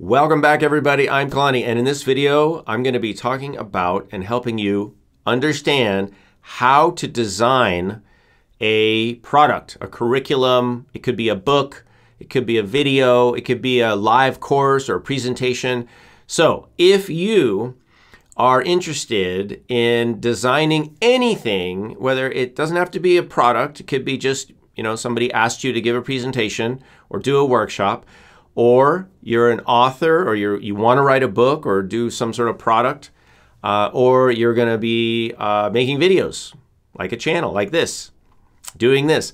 Welcome back everybody, I'm Kalani and in this video I'm going to be talking about and helping you understand how to design a product, a curriculum, it could be a book, it could be a video, it could be a live course or a presentation. So if you are interested in designing anything, whether it doesn't have to be a product, it could be just, you know, somebody asked you to give a presentation or do a workshop, or you're an author or you you want to write a book or do some sort of product, uh, or you're going to be uh, making videos like a channel like this, doing this.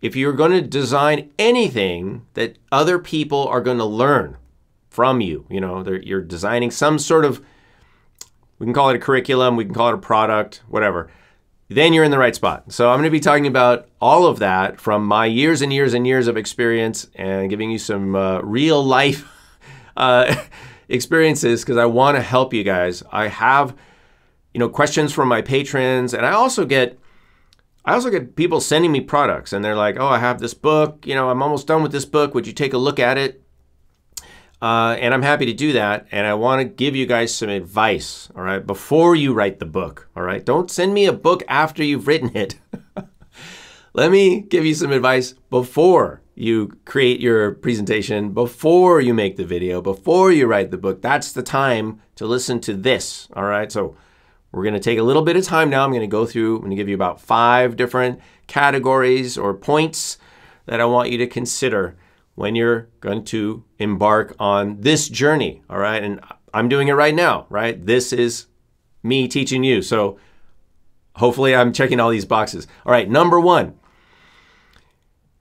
If you're going to design anything that other people are going to learn from you, you know, you're designing some sort of we can call it a curriculum, we can call it a product, whatever. Then you're in the right spot. So I'm going to be talking about all of that from my years and years and years of experience and giving you some uh, real life uh, experiences because I want to help you guys. I have, you know, questions from my patrons, and I also get, I also get people sending me products, and they're like, "Oh, I have this book. You know, I'm almost done with this book. Would you take a look at it?" Uh, and I'm happy to do that. And I want to give you guys some advice, all right, before you write the book, all right? Don't send me a book after you've written it. Let me give you some advice before you create your presentation, before you make the video, before you write the book. That's the time to listen to this, all right? So we're going to take a little bit of time now. I'm going to go through, I'm going to give you about five different categories or points that I want you to consider when you're going to embark on this journey, all right? And I'm doing it right now, right? This is me teaching you. So hopefully I'm checking all these boxes. All right, number one,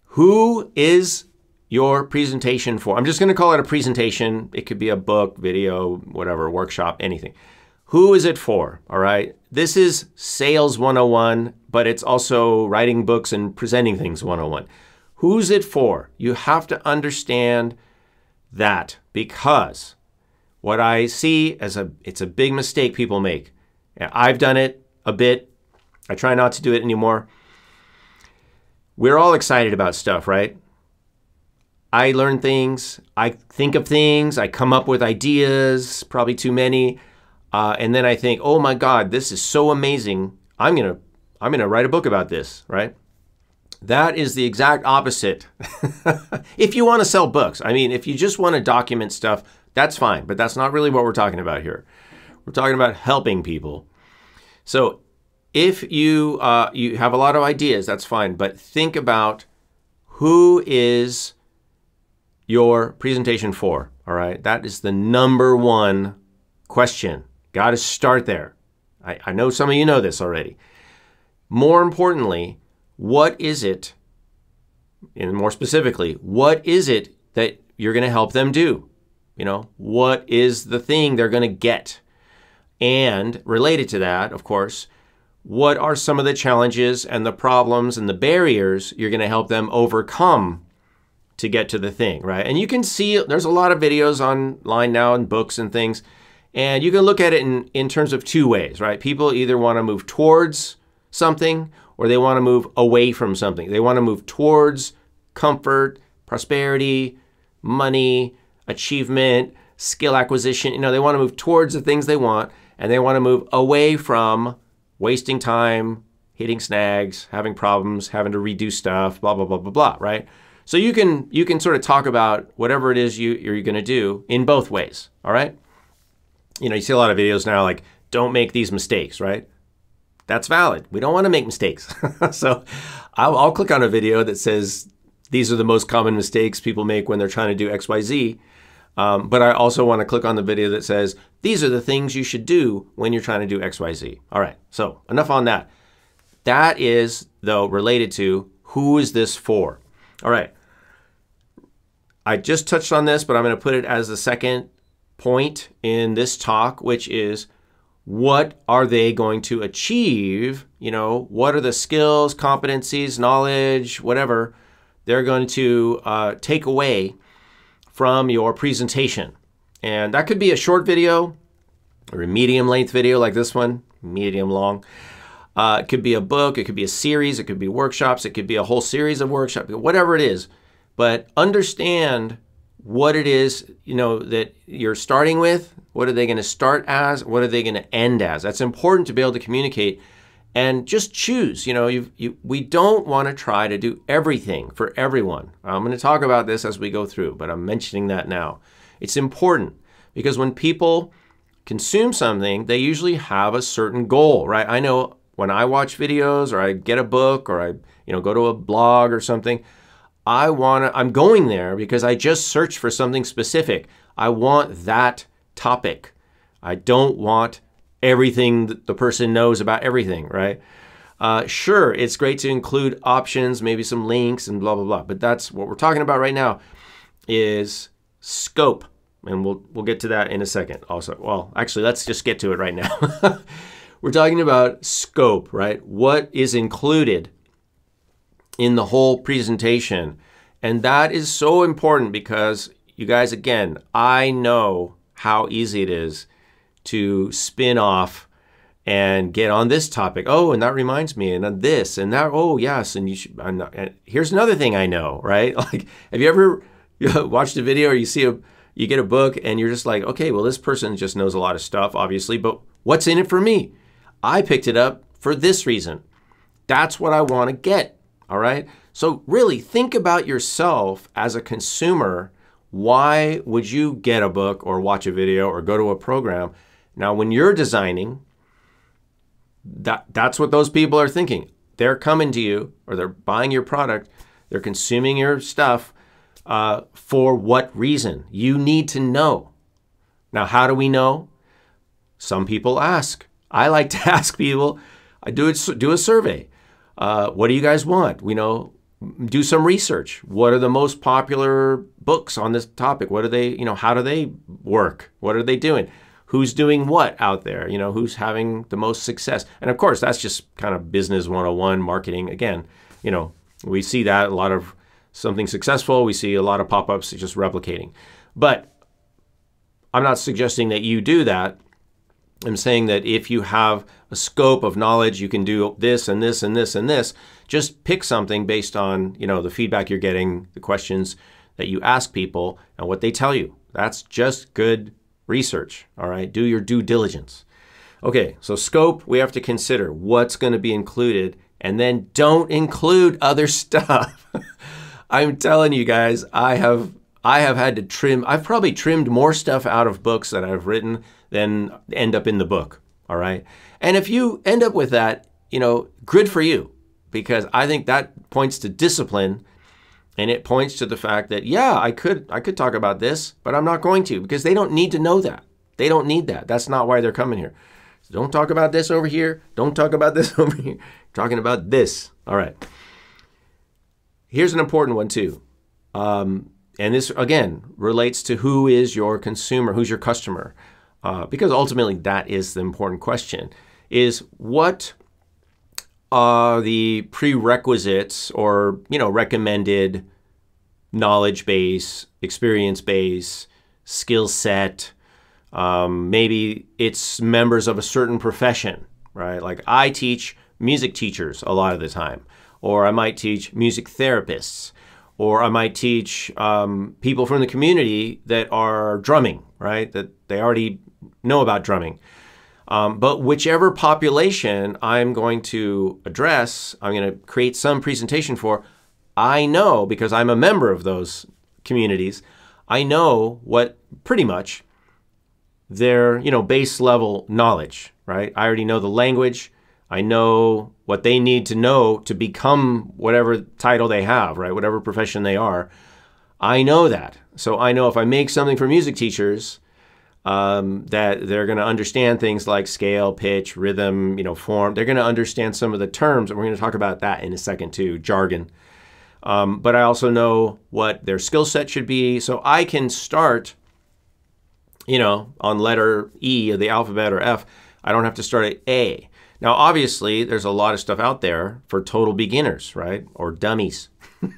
who is your presentation for? I'm just going to call it a presentation. It could be a book, video, whatever, workshop, anything. Who is it for? All right. This is sales 101, but it's also writing books and presenting things 101. Who's it for? You have to understand that because what I see as a it's a big mistake people make. I've done it a bit. I try not to do it anymore. We're all excited about stuff, right? I learn things, I think of things, I come up with ideas, probably too many, uh, and then I think, oh my God, this is so amazing. I'm gonna I'm gonna write a book about this, right? That is the exact opposite. if you want to sell books, I mean, if you just want to document stuff, that's fine, but that's not really what we're talking about here. We're talking about helping people. So if you uh, you have a lot of ideas, that's fine, but think about who is your presentation for. All right, that is the number one question. Got to start there. I, I know some of you know this already. More importantly, what is it, and more specifically, what is it that you're going to help them do? You know, what is the thing they're going to get? And related to that, of course, what are some of the challenges and the problems and the barriers you're going to help them overcome to get to the thing, right? And you can see there's a lot of videos online now and books and things, and you can look at it in, in terms of two ways, right? People either want to move towards something or they want to move away from something. They want to move towards comfort, prosperity, money, achievement, skill acquisition. You know, they want to move towards the things they want and they want to move away from wasting time, hitting snags, having problems, having to redo stuff, blah blah blah blah blah, right? So you can you can sort of talk about whatever it is you you're going to do in both ways, all right? You know, you see a lot of videos now like don't make these mistakes, right? That's valid. We don't want to make mistakes. so I'll, I'll, click on a video that says these are the most common mistakes people make when they're trying to do XYZ. Um, but I also want to click on the video that says these are the things you should do when you're trying to do XYZ. All right, so enough on that. That is, though, related to who is this for? All right. I just touched on this, but I'm going to put it as the second point in this talk, which is what are they going to achieve? You know, what are the skills, competencies, knowledge, whatever they're going to uh, take away from your presentation. And that could be a short video or a medium length video like this one, medium long. Uh, it could be a book, it could be a series, it could be workshops, it could be a whole series of workshops, whatever it is. But understand what it is, you know, that you're starting with. What are they going to start as? What are they going to end as? That's important to be able to communicate and just choose. You know, you we don't want to try to do everything for everyone. I'm going to talk about this as we go through, but I'm mentioning that now. It's important because when people consume something, they usually have a certain goal, right? I know when I watch videos or I get a book or I, you know, go to a blog or something, I want to I'm going there because I just searched for something specific. I want that topic. I don't want everything the person knows about everything, right? Uh, sure, it's great to include options, maybe some links and blah blah blah. But that's what we're talking about right now is scope, and we'll we'll get to that in a second. Also, well, actually, let's just get to it right now. we're talking about scope, right? What is included in the whole presentation, and that is so important because you guys, again, I know how easy it is to spin off and get on this topic. Oh, and that reminds me, and this, and that. Oh, yes, and you should. And here's another thing I know, right? Like, have you ever watched a video or you see a, you get a book, and you're just like, okay, well, this person just knows a lot of stuff, obviously, but what's in it for me? I picked it up for this reason. That's what I want to get. All right. So really, think about yourself as a consumer. Why would you get a book or watch a video or go to a program? Now, when you're designing, that, that's what those people are thinking. They're coming to you or they're buying your product, they're consuming your stuff uh, for what reason? You need to know. Now, how do we know? Some people ask. I like to ask people. I do it, do a survey. Uh, what do you guys want? We know do some research. What are the most popular books on this topic? What are they, you know, how do they work? What are they doing? who's doing what out there, you know, who's having the most success. And of course, that's just kind of business 101 marketing. Again, you know, we see that a lot of something successful, we see a lot of pop ups just replicating. But I'm not suggesting that you do that. I'm saying that if you have a scope of knowledge, you can do this and this and this and this. Just pick something based on, you know, the feedback you're getting, the questions that you ask people, and what they tell you. That's just good research, all right? Do your due diligence. Okay, so scope, we have to consider what's going to be included and then don't include other stuff. I'm telling you guys, I have I have had to trim I've probably trimmed more stuff out of books that I've written than end up in the book, all right? And if you end up with that, you know, good for you because I think that points to discipline and it points to the fact that yeah i could i could talk about this but i'm not going to because they don't need to know that. They don't need that. That's not why they're coming here. So don't talk about this over here. Don't talk about this over here. Talking about this. All right. Here's an important one too. Um, and this again relates to who is your consumer who's your customer uh, because ultimately that is the important question is what are the prerequisites or you know recommended knowledge base, experience base, skill set. Um, maybe it's members of a certain profession, right? Like I teach music teachers a lot of the time, or I might teach music therapists, or I might teach um, people from the community that are drumming, right? That they already know about drumming. Um, but whichever population I'm going to address, I'm going to create some presentation for, I know because I'm a member of those communities, I know what pretty much their, you know, base level knowledge, right? I already know the language. I know what they need to know to become whatever title they have, right? Whatever profession they are. I know that. So I know if I make something for music teachers, um, that they're going to understand things like scale, pitch, rhythm, you know, form. They're going to understand some of the terms, and we're going to talk about that in a second too, jargon. Um, but I also know what their skill set should be, so I can start, you know, on letter E of the alphabet or F. I don't have to start at A. Now, obviously, there's a lot of stuff out there for total beginners, right, or dummies.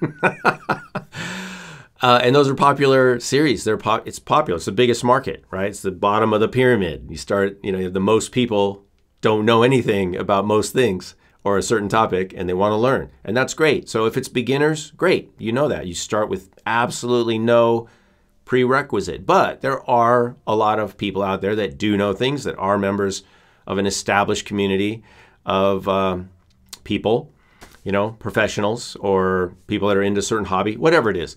Uh, and those are popular series. They're po- it's popular. It's the biggest market, right? It's the bottom of the pyramid. You start, you know, the most people don't know anything about most things or a certain topic and they want to learn. And that's great. So if it's beginners, great. You know that. You start with absolutely no prerequisite. But there are a lot of people out there that do know things, that are members of an established community of um, people, you know, professionals or people that are into a certain hobby, whatever it is.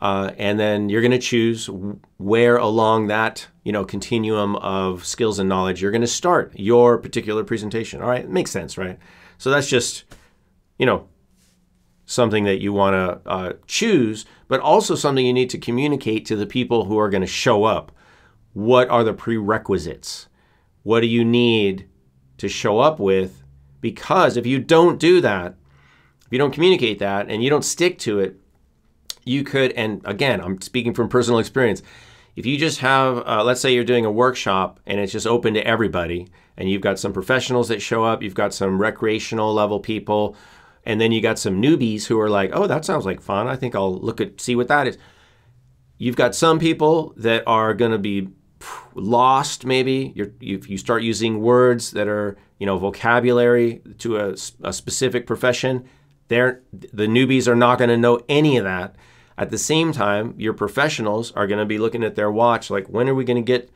Uh, and then you're going to choose where along that you know continuum of skills and knowledge you're going to start your particular presentation. All right, it makes sense, right? So that's just you know something that you want to uh, choose, but also something you need to communicate to the people who are going to show up. What are the prerequisites? What do you need to show up with? Because if you don't do that, if you don't communicate that and you don't stick to it, you could, and again, I'm speaking from personal experience. If you just have, uh, let's say you're doing a workshop and it's just open to everybody, and you've got some professionals that show up, you've got some recreational level people, and then you got some newbies who are like, oh, that sounds like fun. I think I'll look at, see what that is. You've got some people that are going to be lost maybe. You're, you, you start using words that are you know vocabulary to a, a specific profession they're, the newbies are not going to know any of that. At the same time your professionals are going to be looking at their watch like when are we going to get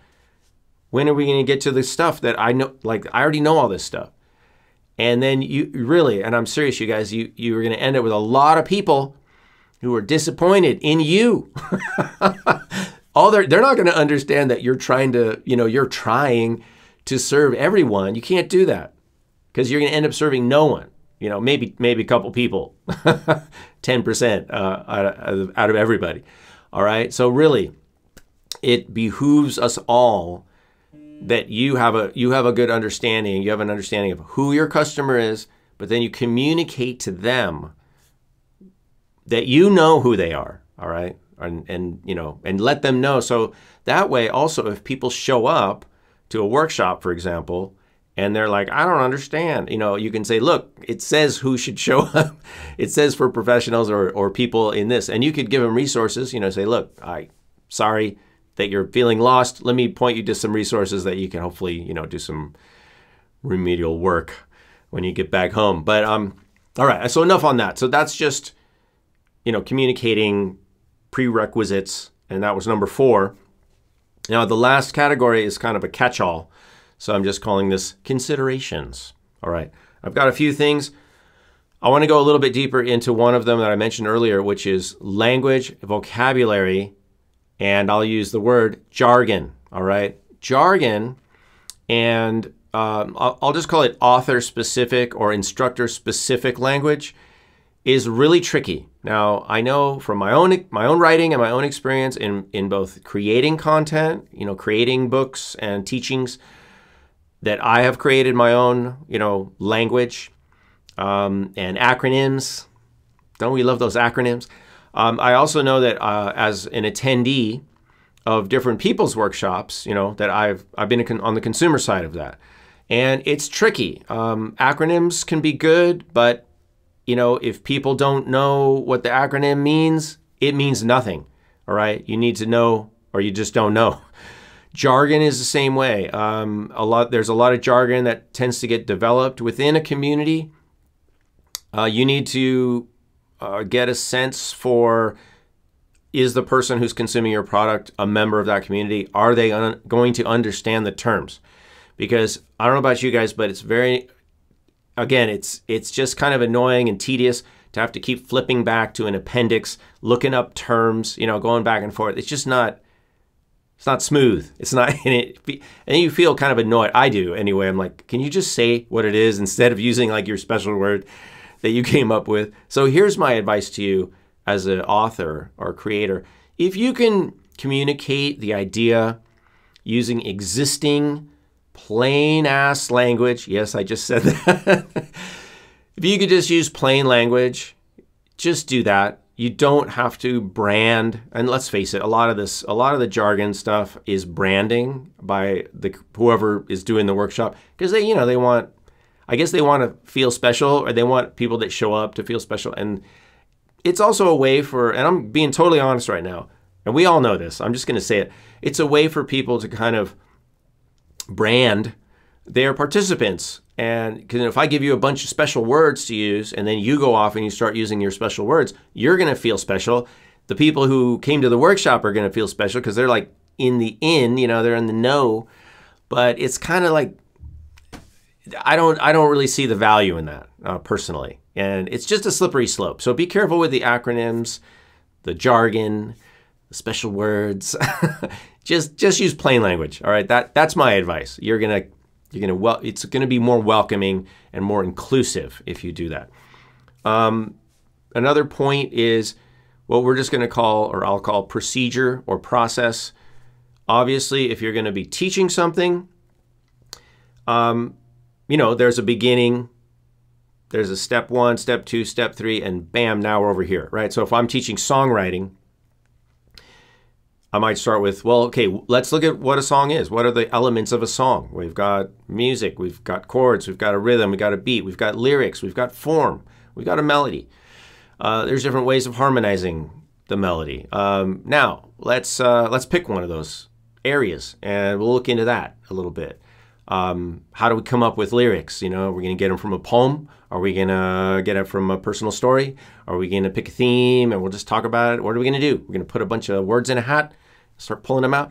when are we going to get to the stuff that i know like i already know all this stuff. And then you really, and I'm serious, you guys, you you are going to end up with a lot of people who are disappointed in you. All they're they're not going to understand that you're trying to, you know, you're trying to serve everyone. You can't do that because you're going to end up serving no one. You know, maybe maybe a couple people, ten percent uh, out, of, out of everybody. All right. So really, it behooves us all that you have a you have a good understanding, you have an understanding of who your customer is, but then you communicate to them that you know who they are, all right? And and you know, and let them know. So that way also if people show up to a workshop, for example, and they're like, I don't understand. You know, you can say, look, it says who should show up. it says for professionals or, or people in this. And you could give them resources, you know, say, look, I sorry, that you're feeling lost, let me point you to some resources that you can hopefully, you know, do some remedial work when you get back home. But um, all right, so enough on that. So that's just, you know, communicating prerequisites, and that was number four. Now the last category is kind of a catch-all, so I'm just calling this considerations. All right, I've got a few things. I want to go a little bit deeper into one of them that I mentioned earlier, which is language, vocabulary, and I'll use the word jargon. All right, jargon, and um, I'll, I'll just call it author specific or instructor specific language is really tricky. Now, I know from my own my own writing and my own experience in in both creating content, you know, creating books and teachings, that I have created my own, you know, language um, and acronyms. Don't we love those acronyms? Um, I also know that uh, as an attendee of different people's workshops, you know, that I've I've been on the consumer side of that, and it's tricky. Um, acronyms can be good, but you know, if people don't know what the acronym means, it means nothing. All right, you need to know, or you just don't know. Jargon is the same way. Um, a lot there's a lot of jargon that tends to get developed within a community. Uh, you need to uh, get a sense for is the person who's consuming your product a member of that community? Are they going to understand the terms? Because I don't know about you guys, but it's very, again, it's it's just kind of annoying and tedious to have to keep flipping back to an appendix, looking up terms, you know, going back and forth. It's just not. It's not smooth. It's not, and, it, and you feel kind of annoyed. I do anyway. I'm like, can you just say what it is instead of using like your special word? that you came up with. So here's my advice to you as an author or creator. If you can communicate the idea using existing plain ass language, yes, I just said that. if you could just use plain language, just do that. You don't have to brand. And let's face it, a lot of this, a lot of the jargon stuff is branding by the whoever is doing the workshop because they, you know, they want I guess they want to feel special or they want people that show up to feel special. And it's also a way for, and I'm being totally honest right now, and we all know this, I'm just going to say it. It's a way for people to kind of brand their participants. And because if I give you a bunch of special words to use and then you go off and you start using your special words, you're going to feel special. The people who came to the workshop are going to feel special because they're like in the in, you know, they're in the know. But it's kind of like I don't I don't really see the value in that uh, personally, and it's just a slippery slope. So be careful with the acronyms, the jargon, the special words. just just use plain language. All right, that that's my advice. You're gonna you're gonna well, it's gonna be more welcoming and more inclusive if you do that. Um, another point is what we're just gonna call, or I'll call procedure or process. Obviously, if you're gonna be teaching something, um, you know, there's a beginning, there's a step one, step two, step three, and bam, now we're over here, right? So if I'm teaching songwriting, I might start with, well, okay, let's look at what a song is. What are the elements of a song? We've got music, we've got chords, we've got a rhythm, we've got a beat, we've got lyrics, we've got form, we've got a melody. Uh, there's different ways of harmonizing the melody. Um, now, let's uh, let's pick one of those areas, and we'll look into that a little bit. Um, how do we come up with lyrics? You know, are we going to get them from a poem? Are we going to get it from a personal story? Are we going to pick a theme and we'll just talk about it? What are we going to do? We're going to put a bunch of words in a hat start pulling them out.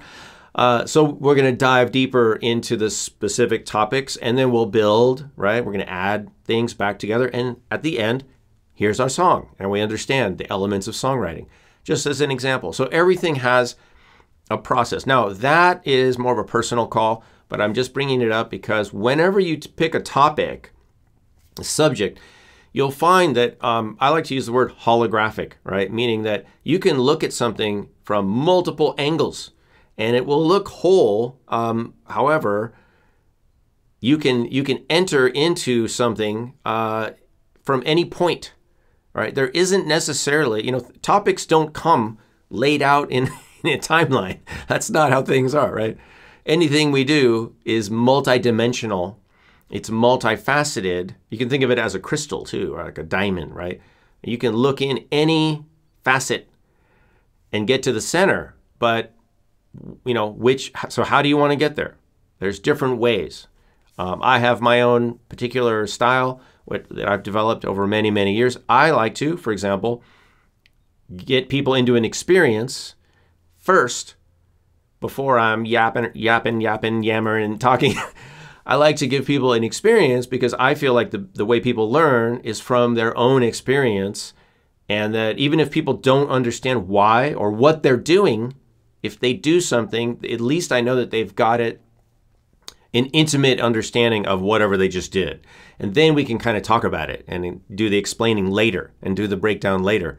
Uh, so we're going to dive deeper into the specific topics and then we'll build, right? We're going to add things back together. And at the end, here's our song. And we understand the elements of songwriting, just as an example. So everything has a process. Now, that is more of a personal call, but I'm just bringing it up because whenever you pick a topic, a subject, you'll find that um, I like to use the word holographic, right? Meaning that you can look at something from multiple angles and it will look whole. Um, however, you can you can enter into something uh, from any point, right? There isn't necessarily, you know, topics don't come laid out in, in a timeline. That's not how things are, right? Anything we do is multidimensional it's multifaceted. You can think of it as a crystal too, or like a diamond, right? You can look in any facet and get to the center, but you know, which, so how do you want to get there? There's different ways. Um, I have my own particular style that I've developed over many, many years. I like to, for example, get people into an experience first before I'm yapping, yapping, yapping, yammering, talking. I like to give people an experience because I feel like the, the way people learn is from their own experience. And that even if people don't understand why or what they're doing, if they do something, at least I know that they've got it an intimate understanding of whatever they just did. And then we can kind of talk about it and do the explaining later and do the breakdown later.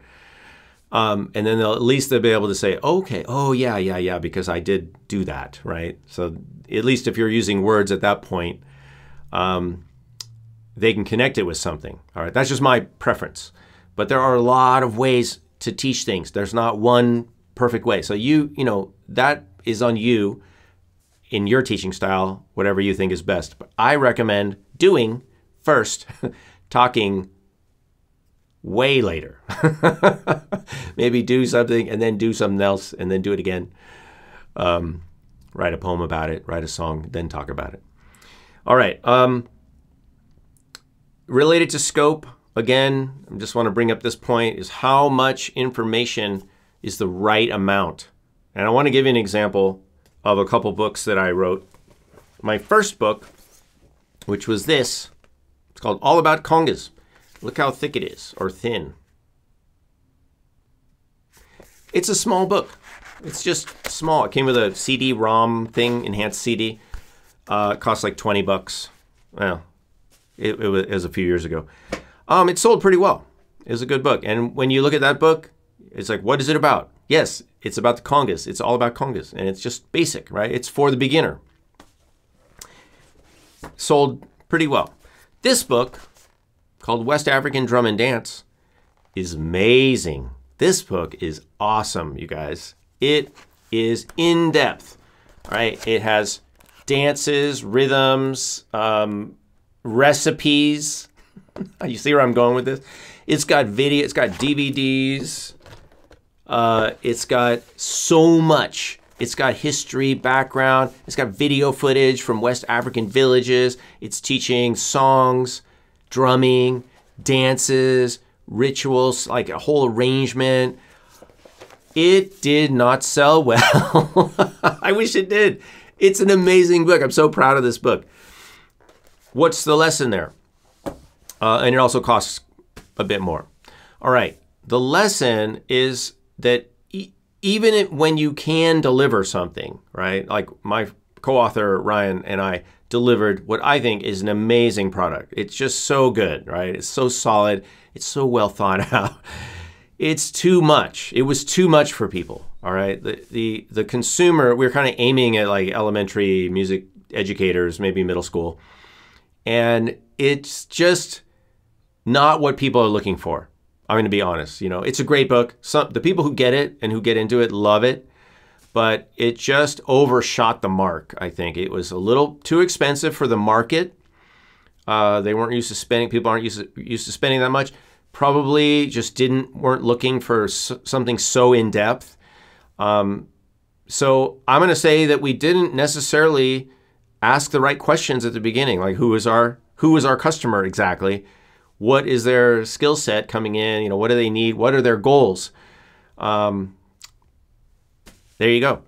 Um, and then they'll at least they'll be able to say, okay, oh yeah, yeah, yeah, because I did do that, right? So at least if you're using words at that point, um, they can connect it with something. All right, that's just my preference. But there are a lot of ways to teach things. There's not one perfect way. So you, you know, that is on you in your teaching style, whatever you think is best. But I recommend doing first, talking way later. Maybe do something and then do something else and then do it again. Um, write a poem about it, write a song, then talk about it. All right. Um, related to scope, again, I just want to bring up this point is how much information is the right amount. And I want to give you an example of a couple books that I wrote. My first book, which was this, it's called All About Congas. Look how thick it is, or thin. It's a small book. It's just small. It came with a CD-ROM thing, enhanced CD. Uh, it cost like 20 bucks. Well, it, it, was, a few years ago. Um, it sold pretty well. It was a good book. And when you look at that book, it's like, what is it about? Yes, it's about the congas. It's all about congas. And it's just basic, right? It's for the beginner. Sold pretty well. This book called West African Drum and Dance is amazing. This book is awesome, you guys. It is in depth. Right, it has dances, rhythms, um, recipes. you see where I'm going with this? It's got video. It's got DVDs. Uh, it's got so much. It's got history, background. It's got video footage from West African villages. It's teaching songs drumming, dances, rituals, like a whole arrangement. It did not sell well. I wish it did. It's an amazing book. I'm so proud of this book. What's the lesson there? Uh, and it also costs a bit more. All right. The lesson is that e- even when you can deliver something, right? Like my co author Ryan and I delivered what I think is an amazing product. It's just so good, right? It's so solid. It's so well thought out. It's too much. It was too much for people. All right. The the the consumer, we are kind of aiming at like elementary music educators, maybe middle school. And it's just not what people are looking for. I'm going to be honest. You know, it's a great book. Some the people who get it and who get into it love it, but it just overshot the mark. I think it was a little too expensive for the market. Uh, they weren't used to spending. People aren't used to, used to spending that much. Probably just didn't weren't looking for something so in depth. Um, so I'm going to say that we didn't necessarily ask the right questions at the beginning, like who is our who is our customer exactly what is their skill set coming in? You know, what do they need? What are their goals? Um, there you go.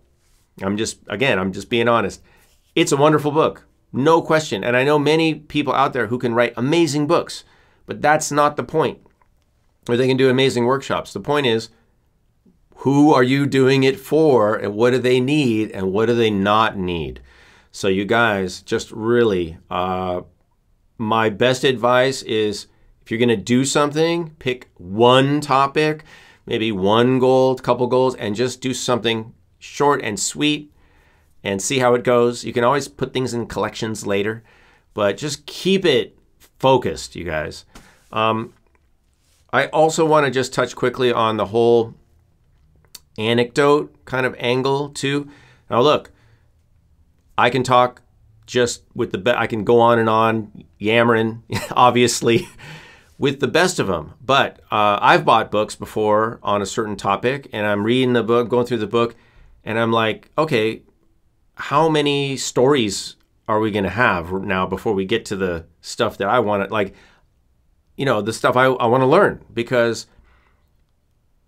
I'm just, again, I'm just being honest. It's a wonderful book, no question. And I know many people out there who can write amazing books, but that's not the point. Or they can do amazing workshops. The point is, who are you doing it for and what do they need and what do they not need? So, you guys, just really, uh, my best advice is if you're going to do something, pick one topic, maybe one goal, couple goals, and just do something short and sweet and see how it goes. You can always put things in collections later, but just keep it focused, you guys. Um, I also want to just touch quickly on the whole anecdote kind of angle too. Now, look, I can talk just with the be- I can go on and on yammering, obviously with the best of them. But uh, I've bought books before on a certain topic, and I'm reading the book, going through the book, and I'm like, okay, how many stories are we going to have now before we get to the stuff that I want to, like, you know, the stuff I, I want to learn? Because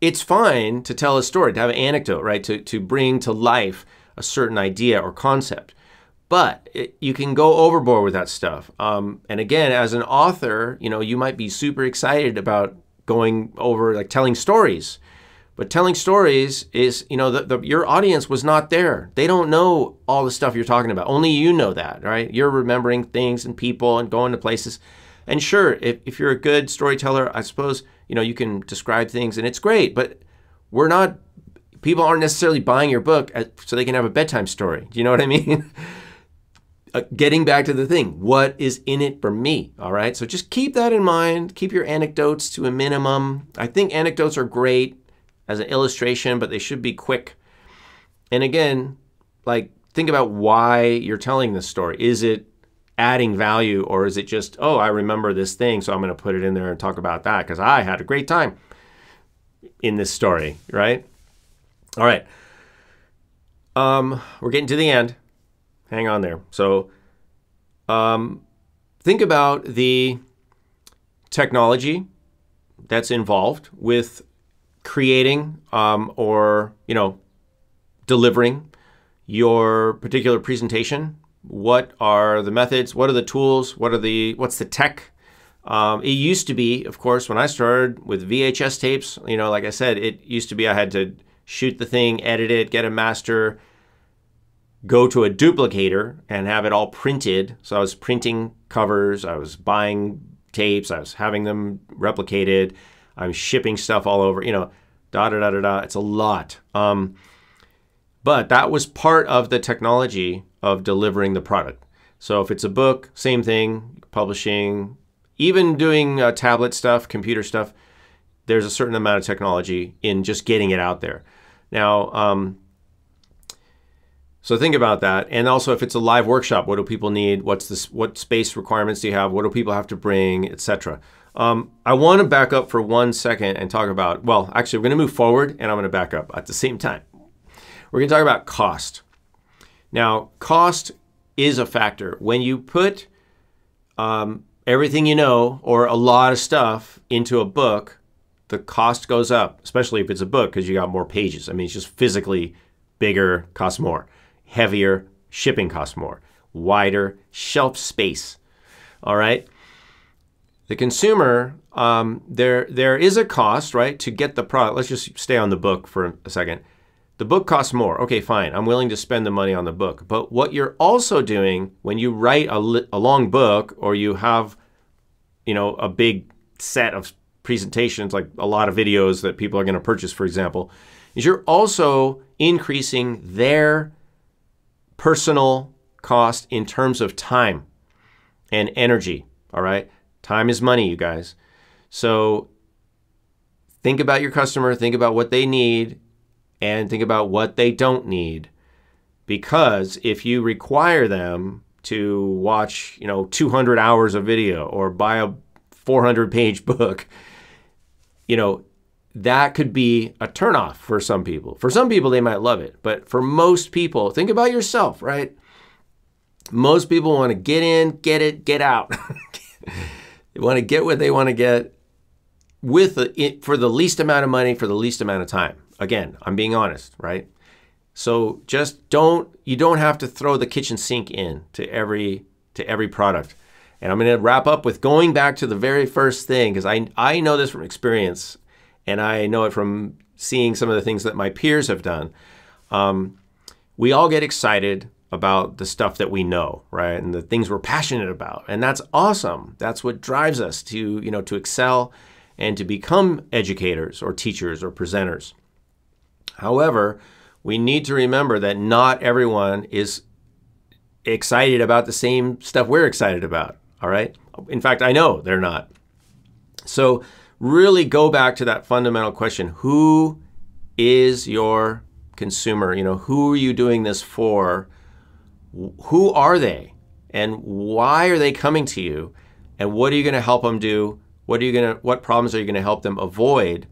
it's fine to tell a story, to have an anecdote, right? To, to bring to life a certain idea or concept but it, you can go overboard with that stuff. Um, and again, as an author, you know, you might be super excited about going over like telling stories. But telling stories is, you know, the, the, your audience was not there. They don't know all the stuff you're talking about. Only you know that, right? You're remembering things and people and going to places. And sure, if, if you're a good storyteller, I suppose, you know, you can describe things and it's great. But we're not, people aren't necessarily buying your book so they can have a bedtime story. Do you know what I mean? uh, getting back to the thing, what is in it for me? All right. So just keep that in mind. Keep your anecdotes to a minimum. I think anecdotes are great as an illustration, but they should be quick. And again, like think about why you're telling this story. Is it adding value or is it just, oh, I remember this thing, so I'm going to put it in there and talk about that because I had a great time in this story, right? All right. Um, we're getting to the end hang on there. So, um, think about the technology that's involved with creating um, or you know delivering your particular presentation. What are the methods? What are the tools? What are the what's the tech? Um, it used to be, of course, when I started with VHS tapes. You know, like I said, it used to be I had to shoot the thing, edit it, get a master, go to a duplicator and have it all printed. So I was printing covers, I was buying tapes, I was having them replicated, I'm shipping stuff all over, you know, da da da da da. It's a lot. Um, but that was part of the technology of delivering the product. So if it's a book, same thing, publishing, even doing uh, tablet stuff, computer stuff, there's a certain amount of technology in just getting it out there. Now, um, so think about that. And also if it's a live workshop, what do people need? What's this what space requirements do you have? What do people have to bring, etc. Um, I want to back up for one second and talk about, well, actually, we're going to move forward and I'm going to back up at the same time. We're going to talk about cost. Now, cost is a factor. When you put um, everything you know or a lot of stuff into a book, the cost goes up, especially if it's a book because you got more pages. I mean, it's just physically bigger, costs more. Heavier, shipping costs more. Wider, shelf space. All right. The consumer, um, there there is a cost, right, to get the product. Let's just stay on the book for a second. The book costs more. Okay, fine. I'm willing to spend the money on the book. But what you're also doing when you write a, a long book or you have, you know, a big set of presentations, like a lot of videos that people are going to purchase, for example, is you're also increasing their personal cost in terms of time and energy. All right. Time is money, you guys. So think about your customer, think about what they need, and think about what they don't need. Because if you require them to watch, you know, 200 hours of video or buy a 400 page book, you know, that could be a turnoff for some people. For some people, they might love it. But for most people, think about yourself, right? Most people want to get in, get it, get out. they want to get what they want to get with the, for the least amount of money for the least amount of time. Again, I'm being honest, right? So just don't you don't have to throw the kitchen sink in to every to every product. And I'm going to wrap up with going back to the very first thing because I I know this from experience, and I know it from seeing some of the things that my peers have done. Um, we all get excited about the stuff that we know, right, and the things we're passionate about, and that's awesome. That's what drives us to you know to excel and to become educators or teachers or presenters. However, we need to remember that not everyone is excited about the same stuff we're excited about. All right. In fact, I know they're not. So, really go back to that fundamental question who is your consumer? You know, who are you doing this for? Who are they? And why are they coming to you? And what are you going to help them do? What are you going to what problems are you going to help them avoid?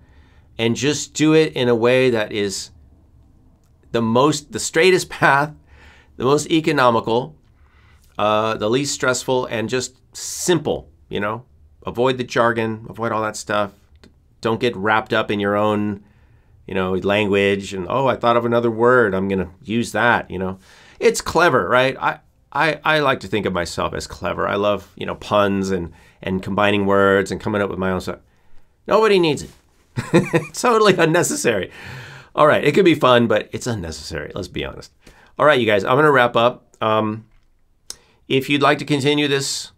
and just do it in a way that is the most, the straightest path, the most economical, uh, the least stressful, and just simple. You know, avoid the jargon, avoid all that stuff. Don't get wrapped up in your own, you know, language and oh, I thought of another word. I'm gonna use that. You know, it's clever, right? I I, I like to think of myself as clever. I love you know puns and and combining words and coming up with my own stuff. Nobody needs it. totally unnecessary. All right, it could be fun, but it's unnecessary. Let's be honest. All right, you guys, I'm going to wrap up. Um, if you'd like to continue this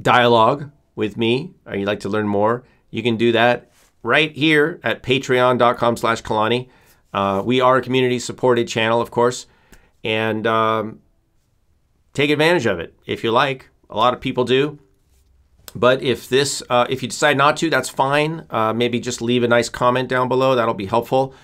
dialogue with me, or you'd like to learn more, you can do that right here at patreon.com slash Kalani. Uh, we are a community supported channel, of course, and um, take advantage of it if you like. A lot of people do. But if this, uh, if you decide not to, that's fine. Uh, maybe just leave a nice comment down below. That'll be helpful.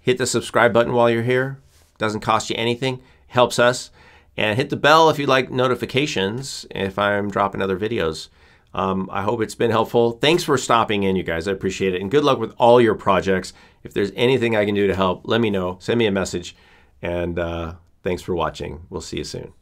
Hit the subscribe button while you're here. Doesn't cost you anything. Helps us. And hit the bell if you like notifications if I'm dropping other videos. Um, I hope it's been helpful. Thanks for stopping in, you guys. I appreciate it. And good luck with all your projects. If there's anything I can do to help, let me know. Send me a message. And uh, thanks for watching. We'll see you soon.